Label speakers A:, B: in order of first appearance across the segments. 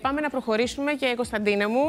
A: πάμε να προχωρήσουμε και Κωνσταντίνε μου.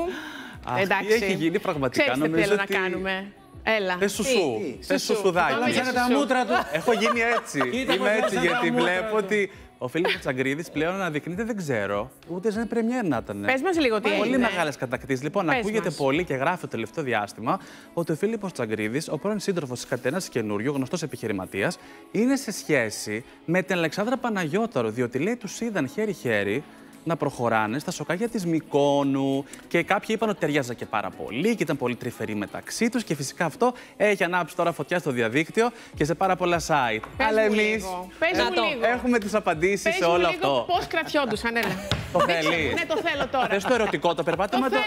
B: Αχ, τι έχει γίνει πραγματικά,
A: Ξέρεις τι
B: νομίζω
A: θέλω
B: ότι-
A: να κάνουμε. Έλα.
B: Πες σου σου, πες σου
A: Σου.
B: σουδάκι.
A: Πάμε για
C: Πιάνε τα
A: σου.
C: μούτρα του.
B: Έχω γίνει έτσι.
C: Κοίτα
B: Είμαι
C: πώς
B: έτσι
C: πιάσανε
B: γιατί
C: τα μούτρα
B: βλέπω
C: του.
B: ότι ο Φίλιππος Τσαγκρίδης πλέον αναδεικνύεται, δεν ξέρω. Ούτε σαν πρεμιέρ να ήταν.
A: Πες μας λίγο τι
B: Πολύ
A: έγινε.
B: μεγάλες κατακτήσεις. Λοιπόν,
A: Πες
B: ακούγεται
A: μας.
B: πολύ και γράφει το τελευταίο διάστημα ότι ο Φίλιππος Τσαγκρίδης, ο πρώην σύντροφος της Κατένας Καινούριου, γνωστός επιχειρηματίας, είναι σε σχέση με την Αλεξάνδρα Παναγιώταρο. Διότι λέει τους είδαν χέρι-χέρι να προχωράνε στα σοκάκια της Μικόνου και κάποιοι είπαν ότι ταιριάζα και πάρα πολύ και ήταν πολύ τρυφεροί μεταξύ τους. Και φυσικά αυτό έχει ανάψει τώρα φωτιά στο διαδίκτυο και σε πάρα πολλά site.
A: Πες
B: Αλλά
A: μου
B: εμείς
A: λίγο. Πες μου λίγο.
B: έχουμε τις απαντήσεις
A: Πες
B: σε
A: μου
B: όλο
A: λίγο
B: αυτό.
A: πώς κρατιόντουσαν, έλα.
B: Το
A: Δεν ξέρω.
B: θέλεις;
A: Ναι, το θέλω τώρα.
B: Θες το ερωτικό το
A: Το
B: περπάτημα.
A: θέλω.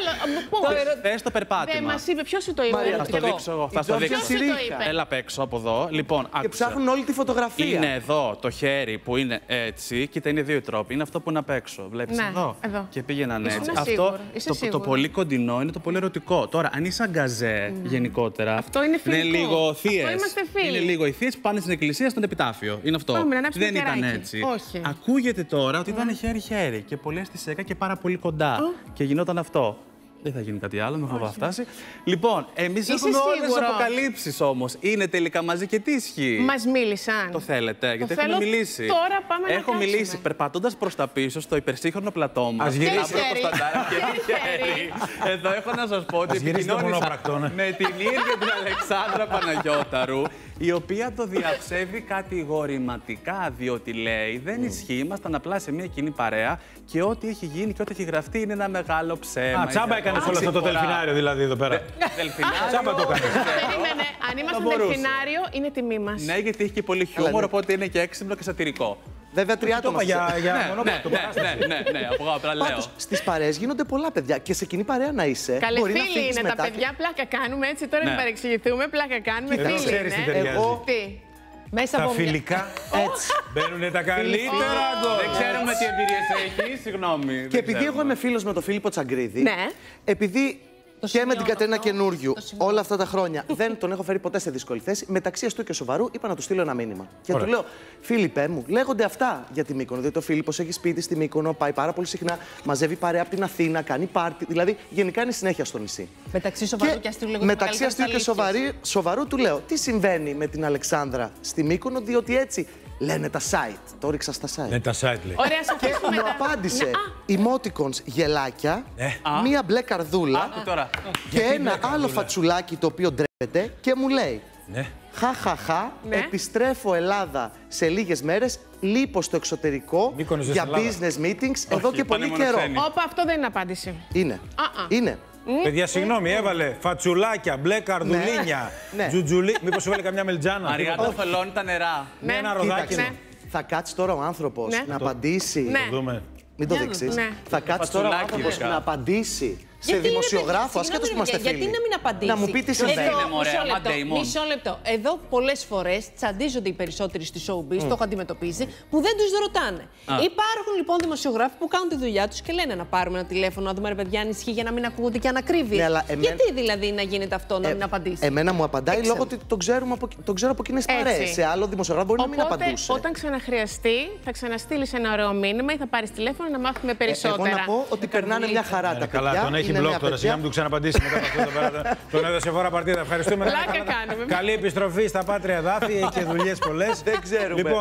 A: Πού;
B: Θες το
A: Δεν
B: περπάτημα.
A: μας είπε, ποιος σου το είπε;
D: Μαρία,
B: Θα στο
A: ερωτικό.
B: δείξω εγώ. Θα στο
D: Τζόρτζια
B: δείξω.
A: Ποιος σου το
D: Σιρίχα.
A: είπε;
B: Έλα απ' έξω από εδώ. Λοιπόν,
D: Και
B: άκουσε.
D: ψάχνουν όλη τη φωτογραφία.
B: Είναι εδώ το χέρι που είναι έτσι. Κοίτα, είναι δύο οι τρόποι. Είναι αυτό που είναι απ' έξω. Βλέπει
A: Ναι,
B: εδώ.
A: εδώ.
B: Και πήγαιναν
A: Ήσουν
B: έτσι.
A: σίγουρο,
B: Αυτό
A: είσαι
B: το, το
A: σίγουρο.
B: πολύ κοντινό είναι το πολύ ερωτικό. Τώρα, αν είσαι αγκαζέ γενικότερα.
A: Αυτό είναι
B: Είναι
A: φιλικό.
B: λίγο
A: Αυτό
B: θείες.
A: είμαστε φίλοι.
B: Είναι λίγο οι θείες που πάνε στην εκκλησία στον επιτάφιο. Είναι αυτό.
A: Πάμε να ανάψουμε
B: Δεν ήταν
A: κεράκι.
B: έτσι.
A: Όχι.
B: Ακούγεται τώρα ότι ήταν χέρι-χέρι και πολλέ τη έκα και πάρα πολύ κοντά. Και γινόταν αυτό. Δεν θα γίνει κάτι άλλο, με έχω φτάσει. Λοιπόν, εμείς
A: Είσαι
B: έχουμε όλες τις
A: σίγουρος;
B: αποκαλύψεις όμως. Είναι τελικά μαζί και τι ισχύει;
A: Μας μίλησαν.
B: Το θέλετε, γιατί
A: θέλω
B: έχουμε μιλήσει.
A: τώρα πάμε να
B: Έχω
A: κάτσουμε.
B: μιλήσει περπατώντας προς τα πίσω στο υπερσύγχρονο πλατό μα.
C: Ας γυρίσει.
A: Χέρι, χέρι.
B: Εδώ έχω να σας πω ότι
C: Ας γυρίσει το
B: επικοινώνησα
C: μονόπρακτο, ναι.
B: με την ίδια την Αλεξάνδρα Παναγιώταρου, η οποία το διαψεύδει κατηγορηματικά, διότι λέει δεν ισχύει, ήμασταν απλά σε μια κοινή παρέα και ό,τι έχει γίνει και ό,τι έχει γραφτεί είναι ένα μεγάλο ψέμα.
C: Α, τσάμπα
B: Έχει
C: έκανες όλο αυτό το
B: συμπορά.
C: δελφινάριο δηλαδή εδώ πέρα.
B: Δελφινάριο.
C: Τσάμπα το έκανες.
B: δεν ξέρω.
A: Περίμενε, αν ήμασταν
B: μπορούσε.
A: δελφινάριο, είναι τιμή μας.
B: Ναι, γιατί έχει και πολύ χιούμορ, οπότε είναι και έξυπνο και σατυρικό.
D: Βέβαια, τρία
C: Το
D: άτομα.
C: είπα για, για
B: Ναι, ναι,
C: μονόπλατο.
B: ναι, ναι, ναι, ναι, από εγώ απλά λέω.
D: Πάντως, στις παρέες γίνονται πολλά παιδιά και σε κοινή παρέα να είσαι.
A: Καλέ
D: μπορεί να
A: φίλοι
D: φύγεις
A: είναι τα
D: μετά και-
A: παιδιά, πλάκα κάνουμε έτσι. Τώρα
B: Ναι.
A: μην παρεξηγηθούμε, πλάκα κάνουμε.
C: Εδώ
A: Φίλοι
C: ξέρεις τι
A: είναι.
C: ταιριάζει.
D: Εγώ-
A: Τι;
E: Μέσα
C: Τα
E: από μια...
C: φιλικά
D: Έτσι.
C: μπαίνουν τα καλύτερα γκολ.
B: Δεν ξέρουμε τι εμπειρίες έχει, συγγνώμη.
D: Και επειδή εγώ είμαι φίλος με τον Φίλιππο Τσαγκρίδη,
A: Ναι.
D: επειδή και με την
E: σημειώνω
D: Κατερίνα
E: αυτό.
D: Καινούριου
E: Το σημειώνω.
D: όλα αυτά τα χρόνια δεν τον έχω φέρει ποτέ σε δύσκολη θέση, μεταξύ αστού και σοβαρού είπα να του στείλω ένα μήνυμα. Και
C: Ωραία.
D: του λέω, Φίλιππε μου, λέγονται αυτά για τη Μύκονο. Διότι ο Φίλιππος έχει σπίτι στη Μύκονο, πάει πάρα πολύ συχνά, μαζεύει παρέα από την Αθήνα, κάνει πάρτι. Δηλαδή γενικά είναι συνέχεια στο νησί.
E: Μεταξύ σοβαρού και αστείου λέγονται
D: μεταξύ
E: μεγαλύτερες
D: αστείου και
E: αλήθειες.
D: σοβαρή, σοβαρού του λέω, τι συμβαίνει με την Αλεξάνδρα στη Μύκονο, διότι έτσι λένε τα site. Το ρίξα στα site.
C: Ναι, τα site λέει.
A: Ωραία, σε
D: Και
A: αφήσουμε
D: μου
A: τα-
D: απάντησε
A: Ναι, α,
D: emoticons γελάκια, μία μπλε καρδούλα
B: Άκου τώρα.
D: και ένα άλλο φατσουλάκι το οποίο ντρέπεται και μου λέει
C: Ναι.
D: Χαχαχα,
A: Ναι.
D: επιστρέφω Ελλάδα σε λίγες μέρες, λείπω στο εξωτερικό
C: Μύκονος δεν
D: για
C: στην Ελλάδα.
D: business meetings εδώ και
B: πάνε
D: πολύ
B: μόνο
D: καιρό.
B: ξένοι.
A: Όπα, αυτό δεν είναι απάντηση.
D: Είναι.
A: Α, α.
D: Είναι.
C: Παιδιά, συγγνώμη, έβαλε φατσουλάκια, μπλε καρδουλίνια,
D: Ναι.
C: τζουτζουλί. Μήπως έβαλε καμιά μελτζάνα.
B: Μαριάντα θολώνει τα νερά.
C: Ναι, ένα
A: Ναι.
C: ροδάκι.
D: Κοίταξε.
A: Ναι.
D: Θα κάτσει τώρα ο άνθρωπος
A: Ναι.
D: να απαντήσει.
A: Ναι.
C: Το δούμε.
D: Μην το
E: Για να
D: δείξεις.
A: δούμε. Ναι.
D: Θα κάτσει τώρα ο
B: Φατσουλάκι,
D: άνθρωπος
B: ειδικά.
D: να απαντήσει σε
E: Γιατί, ρε,
D: δημοσιογράφο,
E: παιδί,
D: ασχέτως που είμαστε
E: συγγνώμη,
D: φίλοι.
E: Γιατί να μην απαντήσεις;
D: Να μου πει τι συμβαίνει.
A: Εδώ,
B: Είναι, μωρέ,
E: μισό
B: άμα
E: λεπτό,
B: Damon.
E: μισό λεπτό. Εδώ πολλές φορές τσαντίζονται οι περισσότεροι στη showbiz, το έχω αντιμετωπίσει, που δεν τους ρωτάνε. Υπάρχουν λοιπόν δημοσιογράφοι που κάνουν τη δουλειά τους και λένε να πάρουμε ένα τηλέφωνο, να δούμε ρε παιδιά αν ισχύει για να μην ακούγονται και ανακρίβεια.
D: Ναι, αλλά εμέ-
E: Γιατί δηλαδή να γίνεται αυτό, να
D: Ε,
E: μην απαντήσει;
D: Εμένα μου απαντάει
E: Έξαλλο.
D: λόγω ότι τον, ξέρουμε από, τον ξέρω από κοινές
A: Έτσι.
D: παρέες. Σε άλλο δημοσιογράφο μπορεί να μην
A: Οπότε,
D: απαντούσε.
A: όταν ξαναχρειαστεί, θα ξαναστείλεις ένα ωραίο μήνυμα ή θα πάρεις τηλέφωνο να μάθουμε περισσότερα.
D: Ε, Εγώ να πω ότι περνάνε μια χαρά τα
C: Ε, καλά,
D: παιδιά.
C: Τον έχει
D: είναι
C: μπλοκ
D: μια
C: τώρα.
D: παιδιά.
C: Σιγά μην του ξαναπαντήσει μετά από αυτό το πέρα. Τον έδωσε φορά παρτίδα. Ευχαριστούμε.
A: Πλάκα
C: Καλά-
A: κάνουμε.
C: Καλή επιστροφή στα πάτρια δάφη. Έχει δουλειές πολλές.
D: Δεν ξέρουμε.
C: Λοιπόν,